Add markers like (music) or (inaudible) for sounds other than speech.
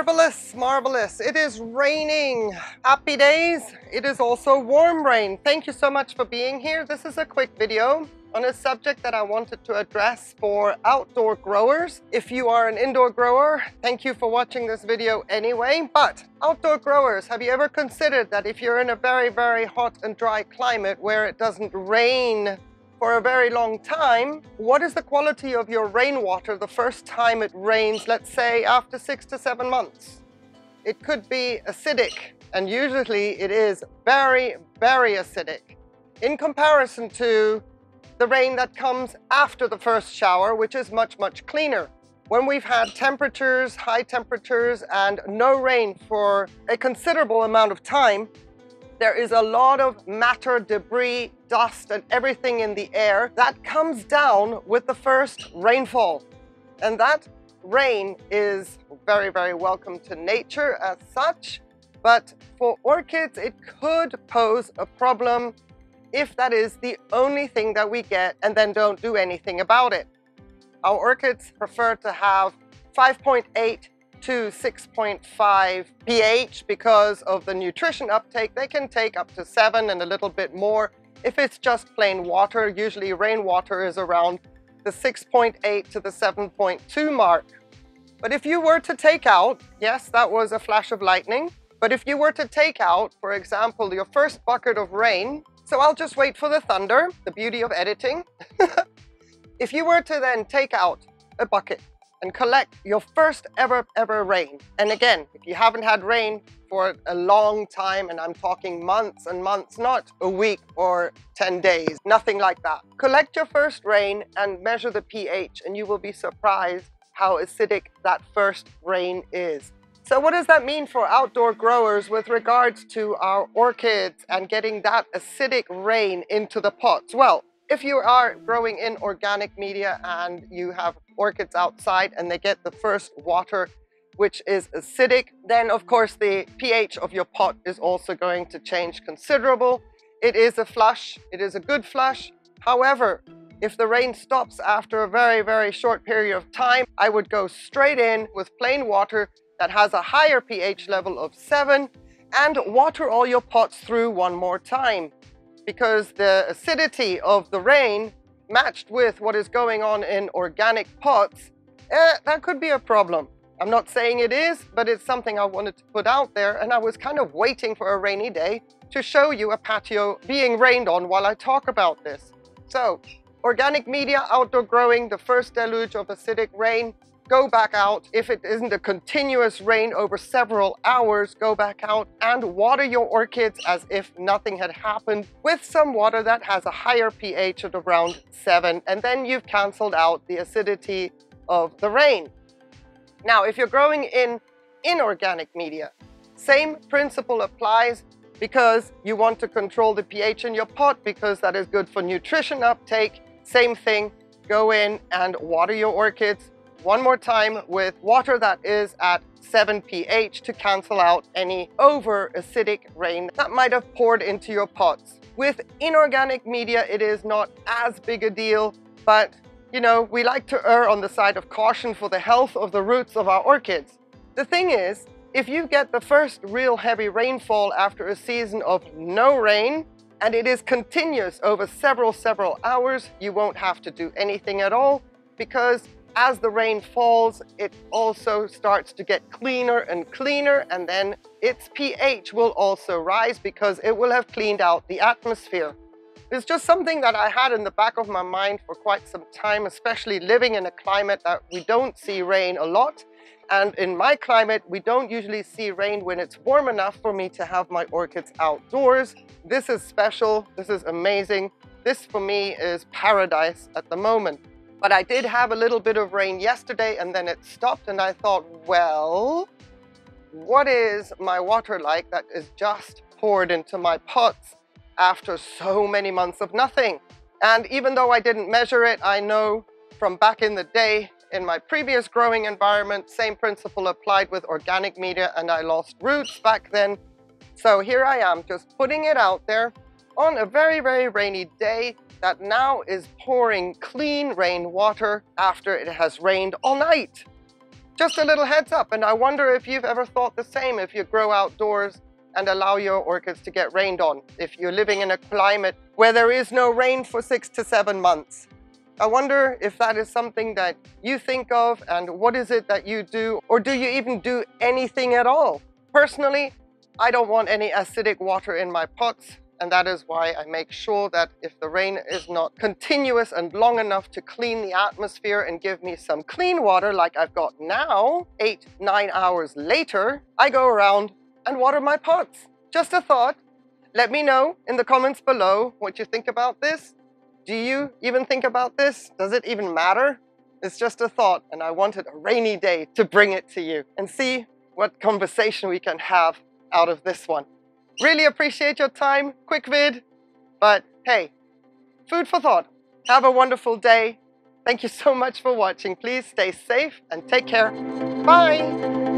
Marvelous, marvelous. It is raining. Happy days. It is also warm rain. Thank you so much for being here. This is a quick video on a subject that I wanted to address for outdoor growers. If you are an indoor grower, thank you for watching this video anyway. But outdoor growers, have you ever considered that if you're in a very, very hot and dry climate where it doesn't rain for a very long time, what is the quality of your rainwater the first time it rains, let's say after six to seven months? It could be acidic, and usually it is very, very acidic in comparison to the rain that comes after the first shower, which is much, much cleaner. When we've had temperatures, high temperatures, and no rain for a considerable amount of time, there is a lot of matter, debris, dust, and everything in the air that comes down with the first rainfall. And that rain is very, very welcome to nature as such. But for orchids, it could pose a problem if that is the only thing that we get and then don't do anything about it. Our orchids prefer to have 5.8 to 6.5 pH because of the nutrition uptake. They can take up to 7 and a little bit more. If it's just plain water, usually rainwater is around the 6.8 to the 7.2 mark. But if you were to take out, yes, that was a flash of lightning, but if you were to take out, for example, your first bucket of rain so I'll just wait for the thunder, the beauty of editing. (laughs) if you were to then take out a bucket and collect your first ever, ever rain, and again, if you haven't had rain for a long time, and I'm talking months and months, not a week or 10 days, nothing like that. Collect your first rain and measure the pH, and you will be surprised how acidic that first rain is. So what does that mean for outdoor growers with regards to our orchids and getting that acidic rain into the pots? Well, if you are growing in organic media and you have orchids outside and they get the first water which is acidic, then of course the pH of your pot is also going to change considerable. It is a flush, it is a good flush. However, if the rain stops after a very, very short period of time, I would go straight in with plain water that has a higher pH level of 7 and water all your pots through one more time because the acidity of the rain matched with what is going on in organic pots, eh, that could be a problem. I'm not saying it is, but it's something I wanted to put out there and I was kind of waiting for a rainy day to show you a patio being rained on while I talk about this. So, organic media, outdoor growing, the first deluge of acidic rain, go back out. If it isn't a continuous rain over several hours, go back out and water your orchids as if nothing had happened with some water that has a higher pH at around 7 and then you've cancelled out the acidity of the rain. Now, if you're growing in inorganic media, same principle applies because you want to control the pH in your pot because that is good for nutrition uptake. Same thing, go in and water your orchids one more time with water that is at 7 pH to cancel out any over acidic rain that might have poured into your pots. With inorganic media, it is not as big a deal, but you know, we like to err on the side of caution for the health of the roots of our orchids. The thing is, if you get the first real heavy rainfall after a season of no rain, and it is continuous over several, several hours, you won't have to do anything at all because as the rain falls, it also starts to get cleaner and cleaner, and then its pH will also rise because it will have cleaned out the atmosphere. It's just something that I had in the back of my mind for quite some time, especially living in a climate that we don't see rain a lot. And in my climate, we don't usually see rain when it's warm enough for me to have my orchids outdoors. This is special. This is amazing. This for me is paradise at the moment. But I did have a little bit of rain yesterday and then it stopped and I thought, well, what is my water like that is just poured into my pots after so many months of nothing? And even though I didn't measure it, I know from back in the day in my previous growing environment, same principle applied with organic media and I lost roots back then. So here I am just putting it out there on a very, very rainy day that now is pouring clean rain water after it has rained all night. Just a little heads up, and I wonder if you've ever thought the same if you grow outdoors and allow your orchids to get rained on. If you're living in a climate where there is no rain for six to seven months. I wonder if that is something that you think of and what is it that you do or do you even do anything at all? Personally, I don't want any acidic water in my pots and that is why I make sure that if the rain is not continuous and long enough to clean the atmosphere and give me some clean water like I've got now, eight, nine hours later, I go around and water my pots. Just a thought. Let me know in the comments below what you think about this. Do you even think about this? Does it even matter? It's just a thought, and I wanted a rainy day to bring it to you and see what conversation we can have out of this one. Really appreciate your time. Quick vid, but hey, food for thought. Have a wonderful day. Thank you so much for watching. Please stay safe and take care. Bye.